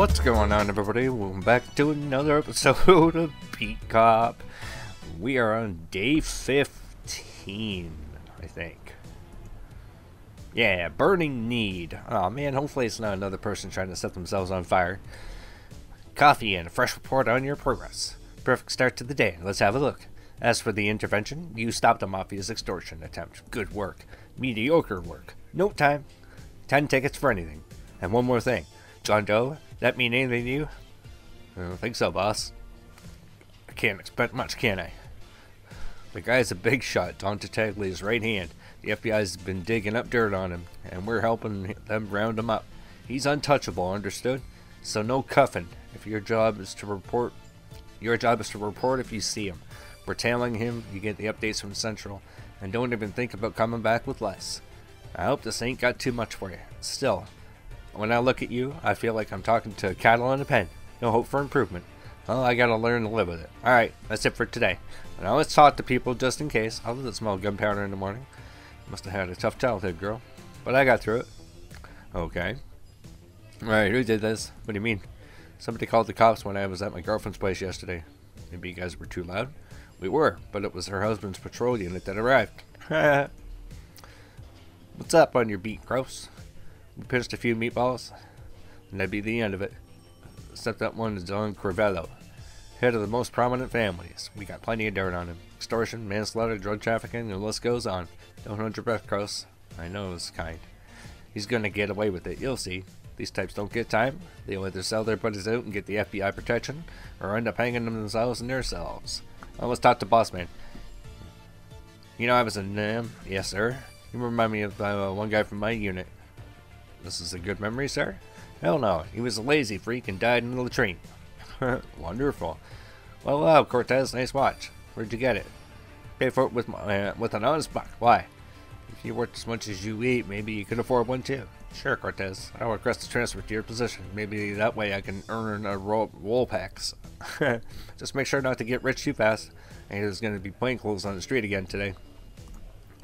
What's going on, everybody? Welcome back to another episode of Beat Cop. We are on day 15, I think. Yeah, Burning Need. Oh man, hopefully it's not another person trying to set themselves on fire. Coffee and a fresh report on your progress. Perfect start to the day. Let's have a look. As for the intervention, you stopped a Mafia's extortion attempt. Good work. Mediocre work. No time. Ten tickets for anything. And one more thing. John Doe, that mean anything to you? I don't think so, boss. I can't expect much, can I? The guy's a big shot, Don Tattaglia's right hand. The FBI's been digging up dirt on him, and we're helping them round him up. He's untouchable, understood? So no cuffing. If your job is to report, your job is to report if you see him. We're tailing him, you get the updates from Central, and don't even think about coming back with less. I hope this ain't got too much for you. Still, when I look at you, I feel like I'm talking to cattle in a pen. No hope for improvement. Well, I gotta learn to live with it. Alright, that's it for today. Now let's talk to people just in case. Does it smell gunpowder in the morning? Must have had a tough childhood, girl. But I got through it. Okay. Alright, who did this? What do you mean? Somebody called the cops when I was at my girlfriend's place yesterday. Maybe you guys were too loud? We were, but it was her husband's patrol unit that arrived. What's up on your beat, Gross? Pinched a few meatballs, and that'd be the end of it. Except that one is Don Crivello, head of the most prominent families. We got plenty of dirt on him. Extortion, manslaughter, drug trafficking, the list goes on. Don't hold your breath, Gross. I know it's kind. He's gonna get away with it, you'll see. These types don't get time. They'll either sell their buddies out and get the FBI protection, or end up hanging themselves in their cells. Well, let's talk to Boss Man. You know I was a NAM? Yes, sir. You remind me of uh, one guy from my unit. This is a good memory, sir? Hell no. He was a lazy freak and died in the latrine. Wonderful. Well, wow, Cortez, nice watch. Where'd you get it? Pay for it with my, uh, with an honest buck. Why? If you worked as much as you eat, maybe you could afford one too. Sure, Cortez. I'll request a transfer to your position. Maybe that way I can earn a roll, roll packs. Just make sure not to get rich too fast. And there's going to be plainclothes on the street again today.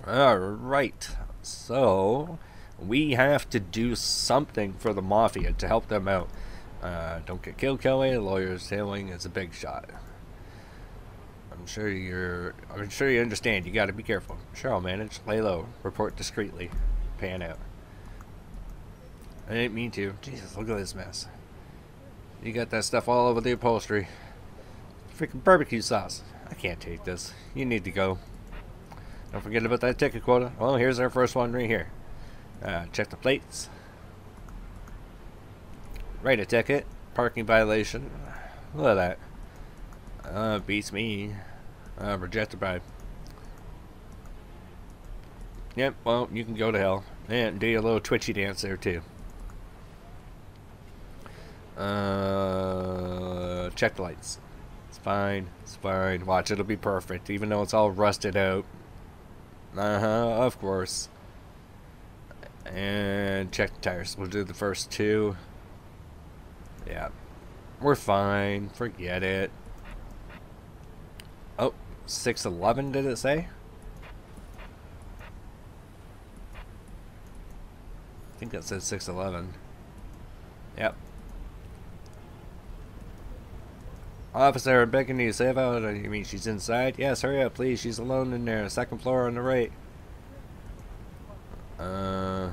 Alright. So, we have to do something for the Mafia to help them out. Uh, don't get killed, Kelly. Lawyer's tailing is a big shot. I'm sure you're. I'm sure you understand. You got to be careful. Sure, I'll manage. Lay low. Report discreetly. Pan out. I didn't mean to. Jesus, look at this mess. You got that stuff all over the upholstery. Freaking barbecue sauce. I can't take this. You need to go. Don't forget about that ticket quota. Well, here's our first one right here. Uh, check the plates. Write a ticket. Parking violation. Look at that. Uh, beats me. Uh, rejected by. Yep, well, you can go to hell. And do a little twitchy dance there, too. Uh, check the lights. It's fine. It's fine. Watch, it'll be perfect, even though it's all rusted out. Uh-huh, of course. And check the tires. We'll do the first two. Yeah. We're fine. Forget it. Oh, 611 did it say? I think that said 611. Yep. Officer, I'm begging you, save out. You mean she's inside? Yes, hurry up, please. She's alone in there. Second floor on the right. Uh.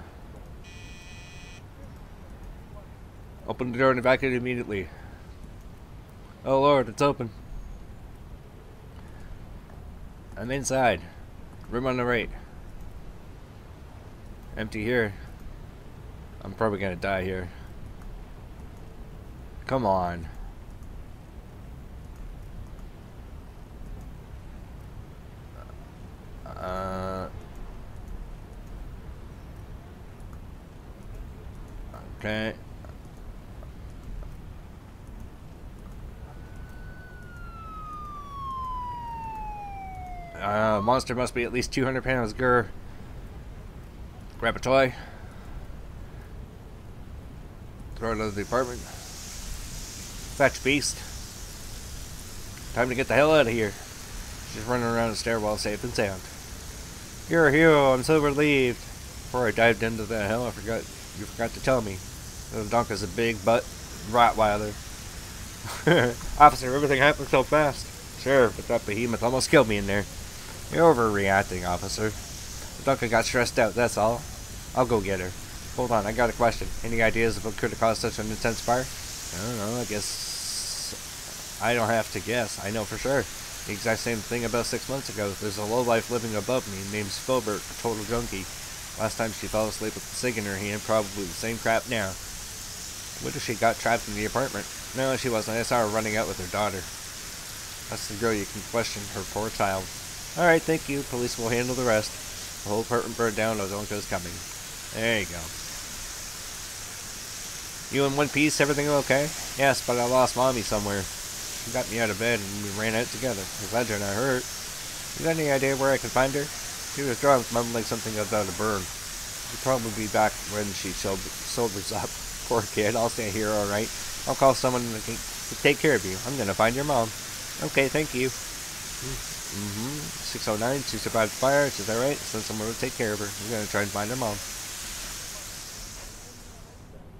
Open the door and evacuate immediately. Oh lord, it's open. I'm inside. Room on the right. Empty here. I'm probably gonna die here. Come on. Uh, okay. Uh, monster must be at least 200 pounds. Grr. Grab a toy. Throw it of the apartment. Fetch beast. Time to get the hell out of here. Just running around the stairwell safe and sound. You're a hero. I'm so relieved. Before I dived into that hell, I forgot you forgot to tell me. The donk is a big butt. Rottweiler. Officer, everything happened so fast. Sure, but that behemoth almost killed me in there. You're overreacting, officer. The Duncan got stressed out, that's all. I'll go get her. Hold on, I got a question. Any ideas of what could have caused such an intense fire? I don't know, I guess... I don't have to guess. I know for sure. The exact same thing about six months ago. There's a lowlife living above me named Filbert, a total junkie. Last time she fell asleep with the cig in her hand, probably the same crap now. What if she got trapped in the apartment? No, she wasn't. I saw her running out with her daughter. That's the girl you can question, her poor child. Alright, thank you. Police will handle the rest. The whole apartment burned down, no Donko's coming. There you go. You in one piece? Everything okay? Yes, but I lost mommy somewhere. She got me out of bed and we ran out together. I'm glad you're not hurt. You got any idea where I can find her? She was drunk, mumbling something about a burn. She'll probably be back when she sobers up. Poor kid, I'll stay here, alright? I'll call someone to take care of you. I'm gonna find your mom. Okay, thank you. Mm-hmm. 609, she survived fire. Is that right? Send someone to take care of her. I'm gonna try and find her mom.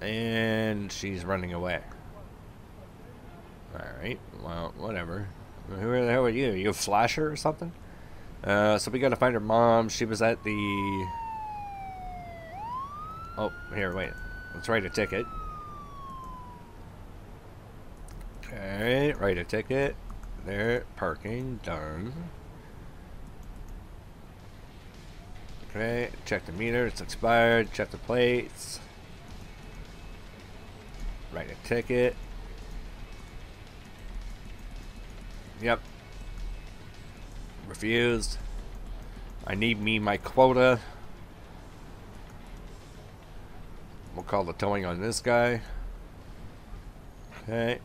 And she's running away. Alright, well, whatever. Who the hell are you? Are you a flasher or something? Uh, so we gotta find her mom. She was at the... Oh, here, wait. Let's write a ticket. Okay, write a ticket. There, parking, done. Okay, check the meter, it's expired. Check the plates. Write a ticket. Yep. Refused. I need me my quota. We'll call the towing on this guy. Okay.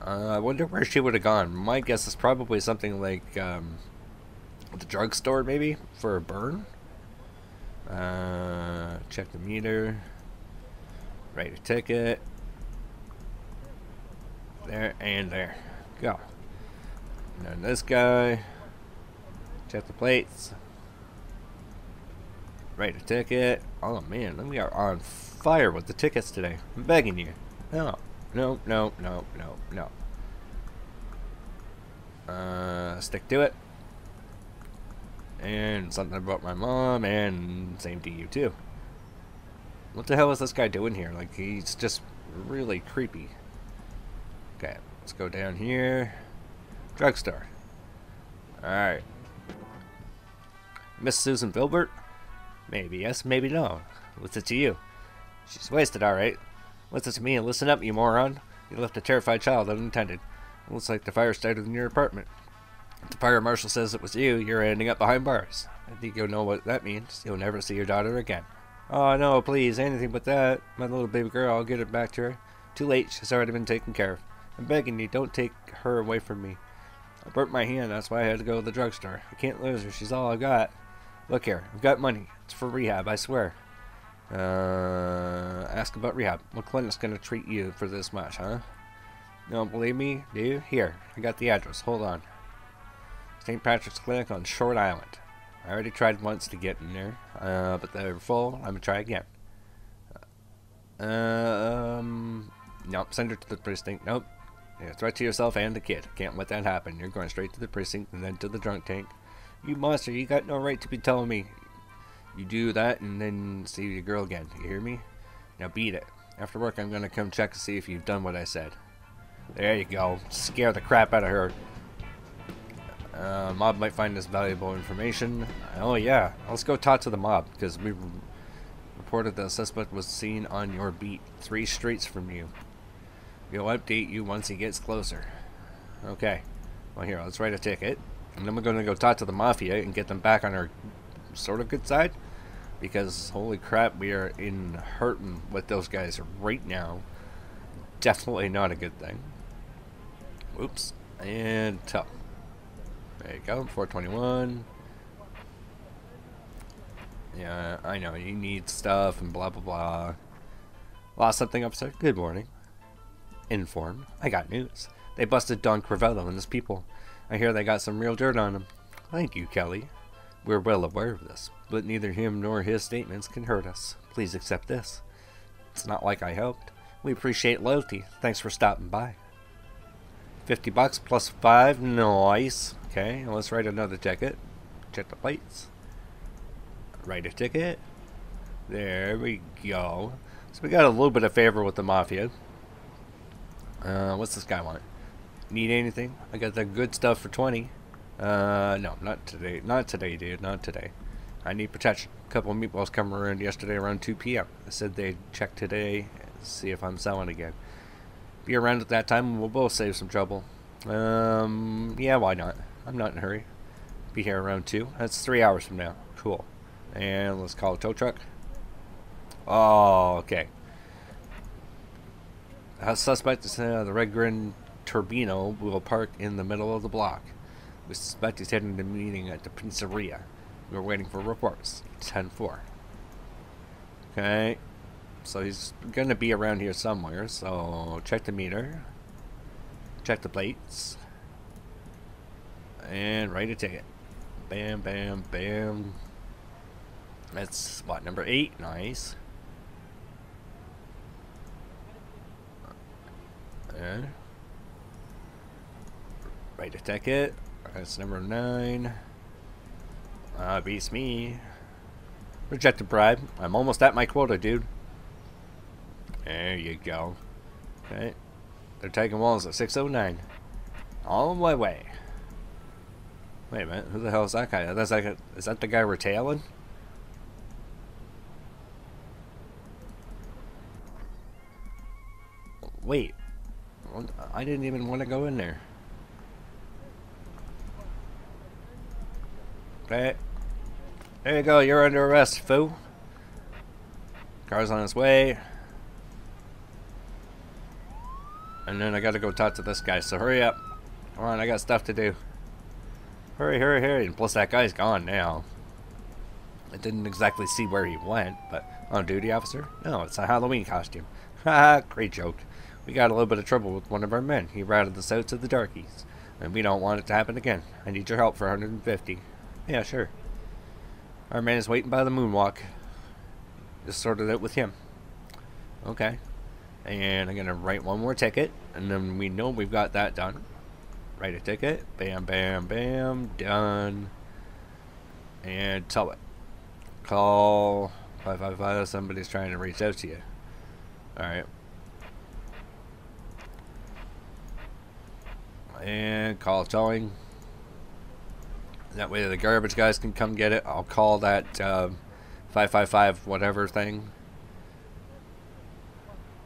Uh, I wonder where she would have gone. My guess is probably something like um, the drugstore, maybe, for a burn. Uh, check the meter. Write a ticket. There and there. Go. And then this guy. Check the plates. Write a ticket. Oh man, we are on fire with the tickets today. I'm begging you. No. No, no, no, no, no. Uh, stick to it. And something about my mom, and same to you too. What the hell is this guy doing here? Like, he's just really creepy. Okay, let's go down here. Drugstore. Alright. Miss Susan Filbert? Maybe yes, maybe no. What's it to you? She's wasted, alright. It to me? Listen up, you moron. You left a terrified child unattended. Looks like the fire started in your apartment. If the fire marshal says it was you, you're ending up behind bars. I think you'll know what that means. You'll never see your daughter again. Oh, no, please, anything but that. My little baby girl, I'll get it back to her. Too late, she's already been taken care of. I'm begging you, don't take her away from me. I burnt my hand, that's why I had to go to the drugstore. I can't lose her, she's all I've got. Look here, I've got money. It's for rehab, I swear. Uh, ask about rehab. What clinic's gonna treat you for this much, huh? You don't believe me, do you? Here, I got the address. Hold on. St. Patrick's Clinic on Short Island. I already tried once to get in there, uh, but they were full. I'm gonna try again. Uh, um, nope. Send her to the precinct. Nope. Yeah, threat to yourself and the kid. Can't let that happen. You're going straight to the precinct and then to the drunk tank. You monster, you got no right to be telling me. You do that and then see your girl again. You hear me? Now beat it. After work, I'm going to come check to see if you've done what I said. There you go. Scare the crap out of her. Uh, mob might find this valuable information. Oh yeah, let's go talk to the mob, because we reported the suspect was seen on your beat, three streets from you. We'll update you once he gets closer. Okay. Well, here, let's write a ticket. And then we're to go talk to the Mafia and get them back on our sort of good side. Because, holy crap, we are in hurting with those guys right now. Definitely not a good thing. Oops. And tough. There you go, 421. Yeah, I know, you need stuff and blah blah blah. Lost something upstairs? Good morning informed. I got news. They busted Don Crivello and his people. I hear they got some real dirt on him. Thank you, Kelly. We're well aware of this, but neither him nor his statements can hurt us. Please accept this. It's not like I hoped. We appreciate loyalty. Thanks for stopping by. 50 bucks plus 5. Nice. Okay, let's write another ticket. Check the plates. Write a ticket. There we go. So we got a little bit of favor with the Mafia. Uh, what's this guy want? Need anything? I got the good stuff for 20. Uh, no, not today. Not today, dude. Not today. I need protection. A couple of meatballs come around yesterday around 2 p.m. I said they'd check today, see if I'm selling again. Be around at that time and we'll both save some trouble. Um, yeah, why not? I'm not in a hurry. Be here around 2. That's three hours from now. Cool. And let's call a tow truck. Oh, okay. A suspect uh, the Red Grin Turbino will park in the middle of the block. We suspect he's heading to the meeting at the pizzeria. We're waiting for reports. 10-4. Okay. So he's going to be around here somewhere. So check the meter. Check the plates. And write a ticket. Bam, bam, bam. That's spot number 8. Nice. And write a ticket. That's number 9. Uh, beats me. Rejected bribe. I'm almost at my quota, dude. There you go. Okay. They're taking walls at 609. All my way. Wait a minute. Who the hell is that guy? That's like is that the guy we're tailing? Wait. I didn't even want to go in there. There you go, you're under arrest, foo. Car's on its way. And then I gotta go talk to this guy, so hurry up. Come on, I got stuff to do. Hurry, hurry, hurry. And plus that guy's gone now. I didn't exactly see where he went, but on duty officer? No, it's a Halloween costume. Haha, great joke. We got a little bit of trouble with one of our men. He ratted us out to the darkies. And we don't want it to happen again. I need your help for 150. Yeah, sure. Our man is waiting by the moonwalk. Just sorted it with him. Okay. And I'm going to write one more ticket. And then we know we've got that done. Write a ticket. Bam, bam, bam. Done. And tell it. Call 555. Somebody's trying to reach out to you. Alright. And call towing. That way the garbage guys can come get it. I'll call that uh, 555 whatever thing.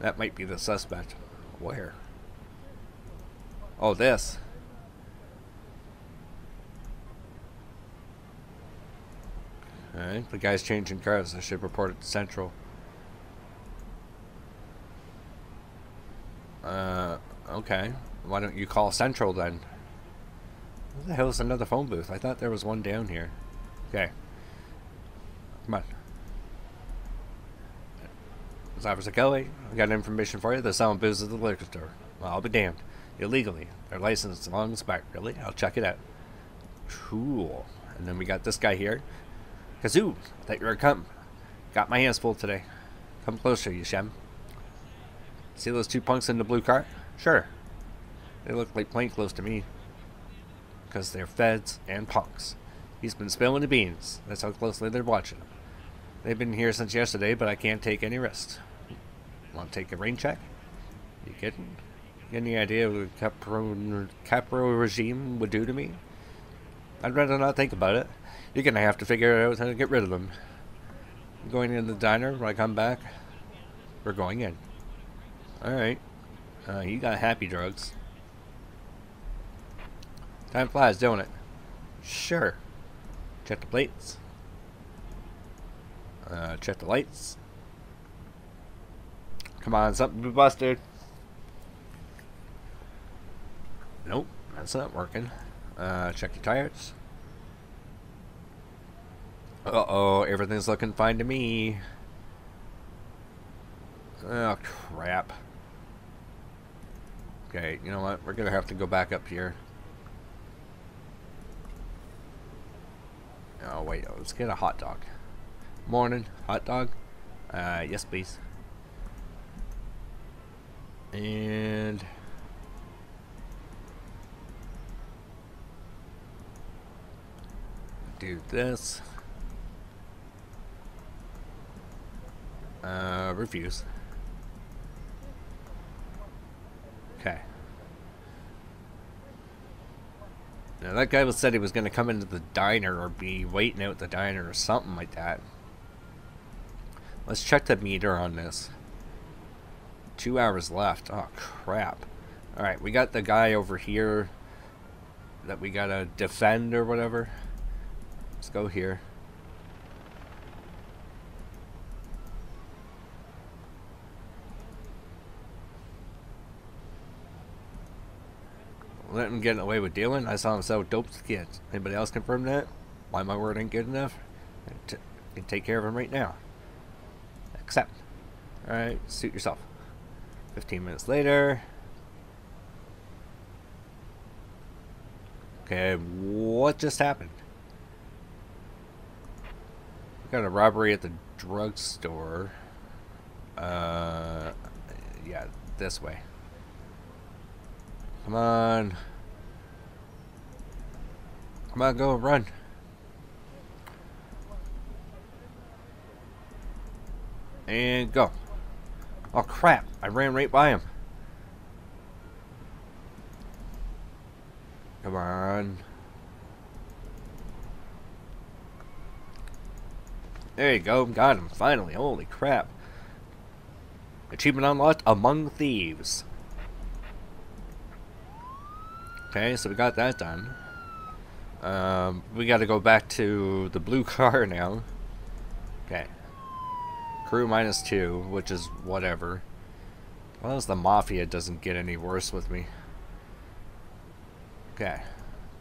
That might be the suspect. Where? Oh, this. Alright, the guy's changing cars. I should report it to Central. Uh, okay. Why don't you call Central then? What the hell is another phone booth? I thought there was one down here. Okay. Come on. As Officer Kelly, I got information for you. They're selling booze at the liquor store. Well, I'll be damned. Illegally. Their license long expired. Really? I'll check it out. Cool. And then we got this guy here. Kazoo, that thought you were come. Got my hands full today. Come closer, you shem. See those two punks in the blue car? Sure. They look like plainclothes to me because they're feds and punks. He's been spilling the beans. That's how closely they're watching him. They've been here since yesterday, but I can't take any risks. Want to take a rain check? You kidding? Any idea what the Capro, Capro regime would do to me? I'd rather not think about it. You're gonna have to figure out how to get rid of them. I'm going in the diner when I come back. We're going in. Alright. Uh, you got happy drugs. Time flies, don't it? Sure. Check the plates. Uh, check the lights. Come on, something to be busted. Nope, that's not working. Uh, check your tires. Uh-oh, everything's looking fine to me. Oh, crap. Okay, you know what? We're going to have to go back up here. Oh, wait. Let's get a hot dog. Morning. Hot dog? Uh, yes, please. And... Do this. Uh, refuse. Okay. Now that guy was said he was going to come into the diner or be waiting out the diner or something like that. Let's check the meter on this. Two hours left. Oh, crap. Alright, we got the guy over here that we gotta defend or whatever. Let's go here. Let him get away with dealing. I saw him sell dope to kids. Anybody else confirm that? Why my word ain't good enough? I can take care of him right now. Accept. Alright, suit yourself. 15 minutes later. Okay, what just happened? We got a robbery at the drugstore. Uh, yeah, this way. Come on. Come on, go, run. And go. Oh crap, I ran right by him. Come on. There you go, got him, finally, holy crap. Achievement unlocked, Among Thieves. Okay, so we got that done. Um, we got to go back to the blue car now. Okay. Crew minus two, which is whatever. Well, as the Mafia doesn't get any worse with me. Okay.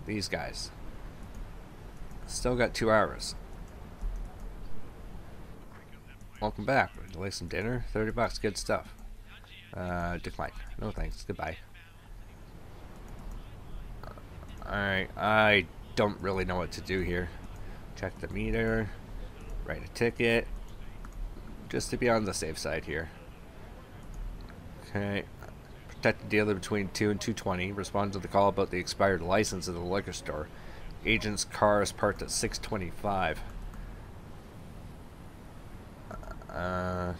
These guys. Still got two hours. Welcome back. Would you like some dinner? 30 bucks. Good stuff. Uh, decline. No thanks. Goodbye. Alright, I don't really know what to do here. Check the meter, write a ticket, just to be on the safe side here. Okay, protect the dealer between 2 and 220. Respond to the call about the expired license of the liquor store. Agent's car is parked at 625. Uh,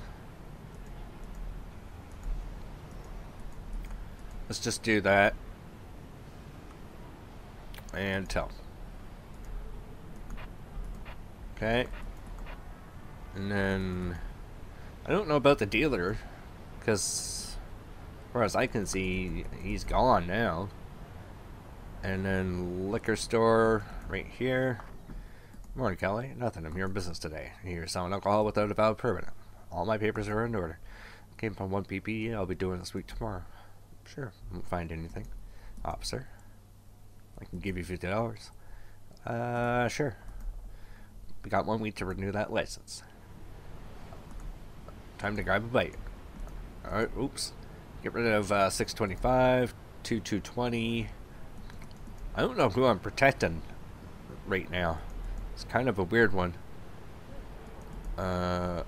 let's just do that and tell. Okay. And then I don't know about the dealer because as far as I can see he's gone now. And then liquor store right here. Morning, Kelly. Nothing. I'm here in business today. Here selling alcohol without a valid permit. All my papers are in order. Came from one PP. I'll be doing this week tomorrow. Sure. Won't find anything. Officer. I can give you fifty dollars. Uh, sure. We got one week to renew that license. Time to grab a bite. Alright, oops. Get rid of uh, 625, 2220. I don't know who I'm protecting right now. It's kind of a weird one. Uh,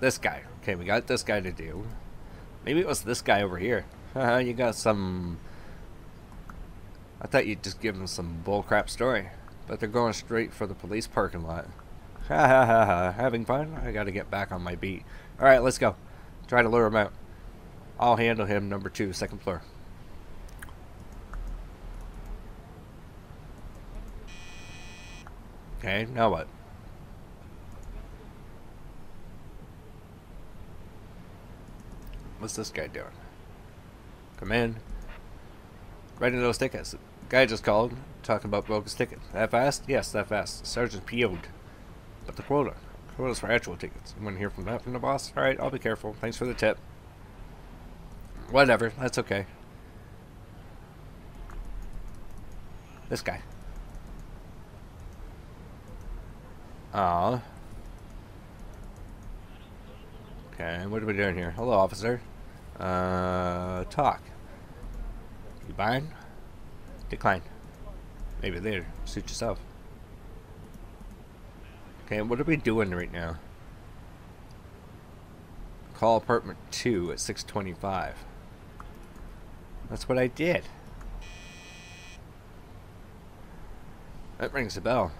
this guy. Okay, we got this guy to do. Maybe it was this guy over here. You got some... I thought you'd just give them some bullcrap story. But they're going straight for the police parking lot. Ha ha ha ha. Having fun? I gotta get back on my beat. Alright, let's go. Try to lure him out. I'll handle him, number two, second floor. Okay, now what? What's this guy doing? Come in. Writing those tickets. Guy just called, talking about bogus ticket. That fast? Yes, that fast. Sergeant PO'd. But the quota. Quota's for actual tickets. You want to hear from that from the boss? Alright, I'll be careful. Thanks for the tip. Whatever, that's okay. This guy. Ah. Okay, what are we doing here? Hello, officer. Uh, talk. You buying? Decline. Maybe later. Suit yourself. Okay, what are we doing right now? Call apartment 2 at 625. That's what I did. That rings a bell.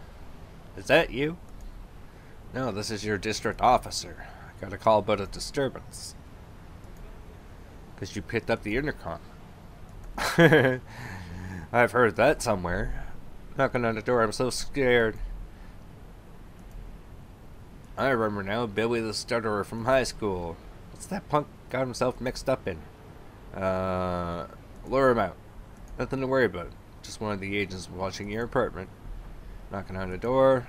Is that you? No, this is your district officer. I got a call about a disturbance. Because you picked up the intercom. I've heard that somewhere. Knocking on the door, I'm so scared. I remember now, Billy the Stutterer from high school. What's that punk got himself mixed up in? Uh, lure him out. Nothing to worry about. Just one of the agents watching your apartment. Knocking on the door.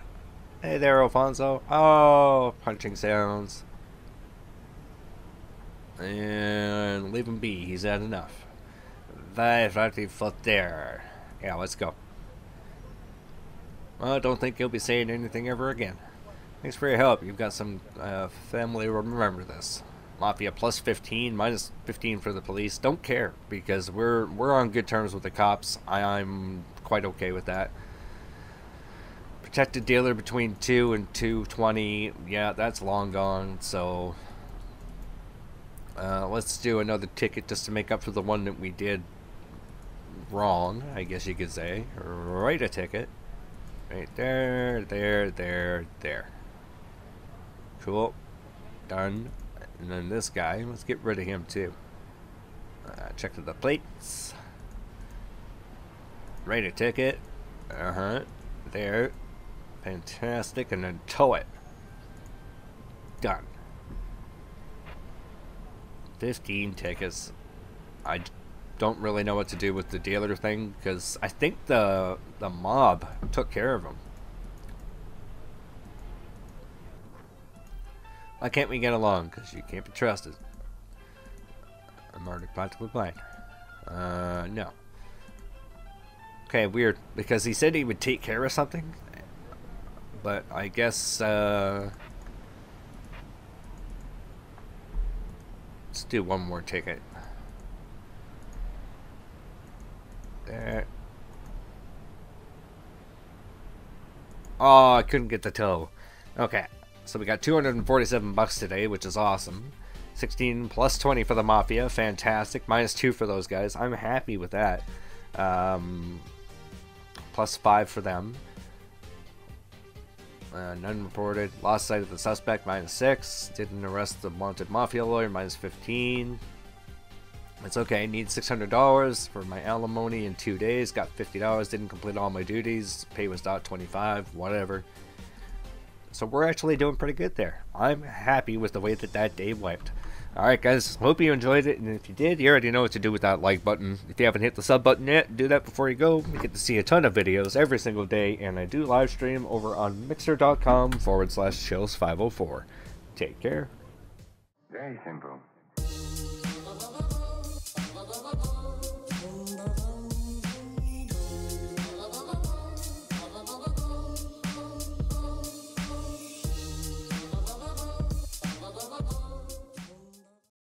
Hey there, Alfonso. Oh, punching sounds. And leave him be. He's had enough. Vai foot there. Yeah, let's go. Well, I don't think you'll be saying anything ever again. Thanks for your help. You've got some uh, family remember this. Mafia plus 15, minus 15 for the police. Don't care because we're we're on good terms with the cops. I, I'm quite okay with that. Protected dealer between 2 and 220. Yeah, that's long gone. So uh, let's do another ticket just to make up for the one that we did wrong, I guess you could say. Write a ticket. Right there, there, there, there. Cool. Done. And then this guy, let's get rid of him too. Uh, check the plates. Write a ticket. Uh-huh. There. Fantastic. And then tow it. Done. 15 tickets. I don't really know what to do with the dealer thing because I think the the mob took care of him. Why can't we get along? Because you can't be trusted. I'm already practically blind. Uh, no. Okay, weird. Because he said he would take care of something. But I guess, uh... Let's do one more ticket. There. Oh, I couldn't get the toe. Okay, so we got 247 bucks today, which is awesome. 16 plus 20 for the Mafia, fantastic. Minus 2 for those guys. I'm happy with that. Um, plus 5 for them. Uh, none reported. Lost sight of the suspect, minus 6. Didn't arrest the wanted Mafia lawyer, minus 15. It's okay. I Need $600 for my alimony in two days. Got $50. Didn't complete all my duties. Pay was dot 25 Whatever. So we're actually doing pretty good there. I'm happy with the way that that day went. Alright guys, hope you enjoyed it, and if you did, you already know what to do with that like button. If you haven't hit the sub button yet, do that before you go. You get to see a ton of videos every single day, and I do live stream over on mixer.com forward slash chills504. Take care. Very simple.